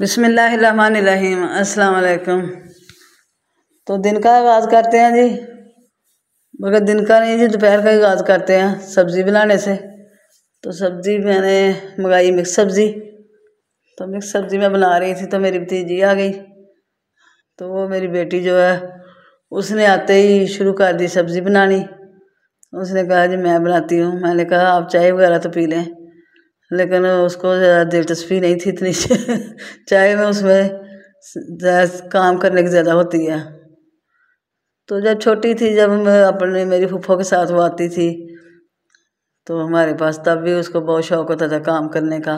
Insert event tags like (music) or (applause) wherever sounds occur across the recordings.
बिसमीम वालेकुम तो दिन का आगाज़ करते हैं जी? मगर दिन का नहीं जी, दोपहर का आगाज़ करते हैं, सब्ज़ी बनाने से। तो सब्ज़ी मैंने मंगाई मिक्स सब्ज़ी। तो मिक्स सब्ज़ी मैं बना रही थी तो मेरी भतीजी आ गई। तो वो मेरी बेटी जो है, उसने आते ही शुरू कर दी सब्ज़ी बनानी। उसने कहा, जी, मैं बनाती हूँ। मैंने कहा, आप चाय वगैरह तो पी लें। लेकिन उसको ज़्यादा दिलचस्पी नहीं थी इतनी। (laughs) चाय में उसमें काम करने की ज़्यादा होती है। तो जब छोटी थी, जब मैं अपने, मेरी फूफो के साथ वो आती थी तो हमारे पास तब भी उसको बहुत शौक़ होता था काम करने का।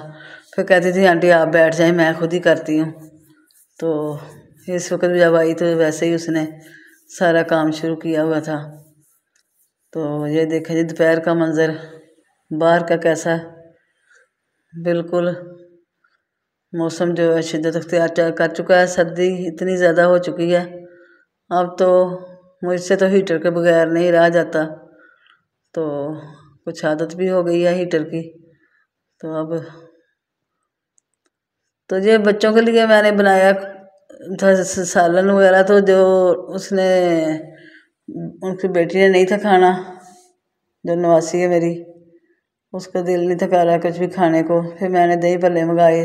फिर कहती थी, आंटी, आप बैठ जाए, मैं खुद ही करती हूँ। तो इस वक्त जब आई तो वैसे ही उसने सारा काम शुरू किया हुआ था। तो ये देखा जी, दोपहर का मंज़र, बाहर का कैसा बिल्कुल। मौसम जो है शिद्दत अख्तियार कर चुका है। सर्दी इतनी ज़्यादा हो चुकी है। अब तो मुझसे तो हीटर के बगैर नहीं रहा जाता। तो कुछ आदत भी हो गई है हीटर की। तो अब तो ये बच्चों के लिए मैंने बनाया था सालन वगैरह तो जो उसने उनकी बेटी ने नहीं था खाना, जो नवासी है मेरी। उसका दिल नहीं था कर रहा कुछ भी खाने को। फिर मैंने दही भल्ले मंगाए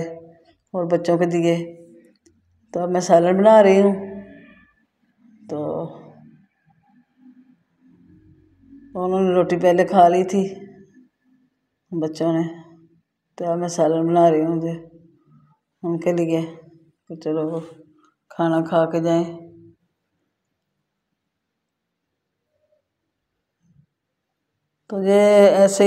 और बच्चों को दिए। तो अब मैं सालन बना रही हूँ। तो उन्होंने रोटी पहले खा ली थी, बच्चों ने। तो अब मैं सालन बना रही हूँ उनके लिए। तो चलो वो खाना खा के जाएँ। तो ये ऐसे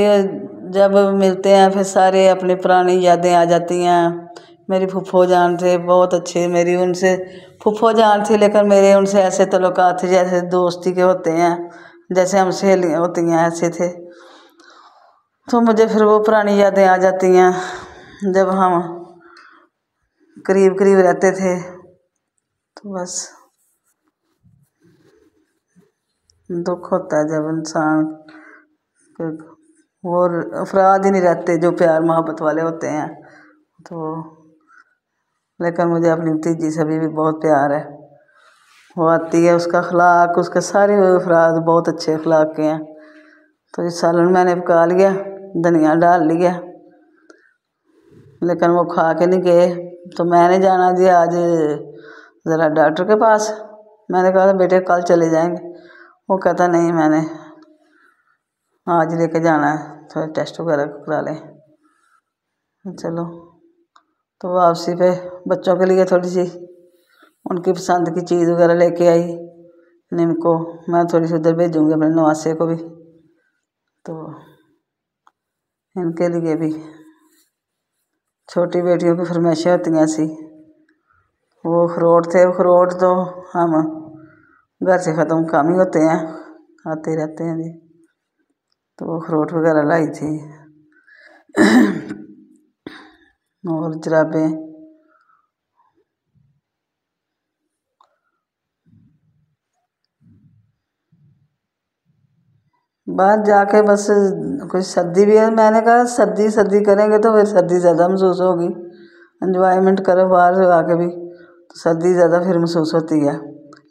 जब मिलते हैं, फिर सारे अपनी पुरानी यादें आ जाती हैं। मेरी फूफो जान थे, बहुत अच्छे मेरी उनसे। फूफो जान थी, लेकिन मेरे उनसे ऐसे तल्लुकात थे जैसे दोस्ती के होते हैं, जैसे हम सहेलियाँ होती हैं, ऐसे थे। तो मुझे फिर वो पुरानी यादें आ जाती हैं, जब हम करीब करीब रहते थे। तो बस। दुख होता है जब इंसान और अफराद ही नहीं रहते जो प्यार मोहब्बत वाले होते हैं। तो लेकिन मुझे अपनी भतीजी से भी, भी बहुत प्यार है। वो आती है उसका अखलाक उसके सारे अफराद बहुत अच्छे अखलाक के हैं। तो ये सालन मैंने पका लिया धनिया डाल लिया लेकिन वो खा के नहीं गए। तो मैंने जाना जी आज ज़रा डॉक्टर के पास। मैंने कहा बेटे कल चले जाएँगे। वो कहता नहीं मैंने आज लेके जाना है। थोड़ा टेस्ट वगैरह करा लें। चलो। तो वापसी पे बच्चों के लिए थोड़ी सी उनकी पसंद की चीज़ वगैरह लेके आई। निमको मैं थोड़ी सी उधर भेजूँगी अपने नवासे को भी। तो इनके लिए भी। छोटी बेटियों की फरमाइशें होती हैं ऐसी। वो अखरोट थे, अखरोट तो हम घर से ख़त्म काम ही होते हैं। आते रहते हैं जी। तो वो अखरोट वगैरह लाई थी। और जराबें। बाहर जाके बस कुछ सर्दी भी है, मैंने कहा सर्दी सर्दी करेंगे तो फिर सर्दी ज़्यादा महसूस होगी। इन्जॉयमेंट करो बाहर आके भी तो सर्दी ज़्यादा फिर महसूस होती है।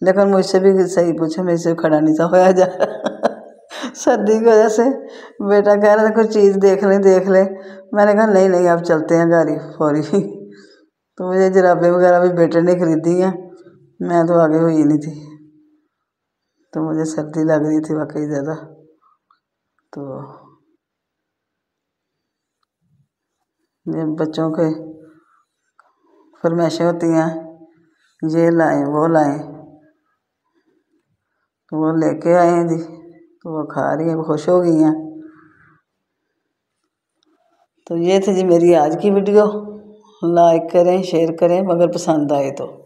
लेकिन मुझसे भी सही पूछे, मेरे से खड़ा नहीं सा होया जा सर्दी की वजह से। बेटा कह रहा था, कुछ चीज़ देख लें देख लें। मैंने कहा, नहीं नहीं, अब चलते हैं गाड़ी, फौरी। तो मुझे जराबें वगैरह भी बेटे ने खरीदी हैं। मैं तो आगे हुई नहीं थी। तो मुझे सर्दी लग रही थी वाकई ज़्यादा। तो बच्चों के फरमाइशें होती हैं, ये लाएँ, वो लाएँ। तो वो लेके आए हैं जी। तो वो खा रही हैं खुश हो गई हैं। तो ये थी जी मेरी आज की वीडियो। लाइक करें, शेयर करें, मगर पसंद आए तो।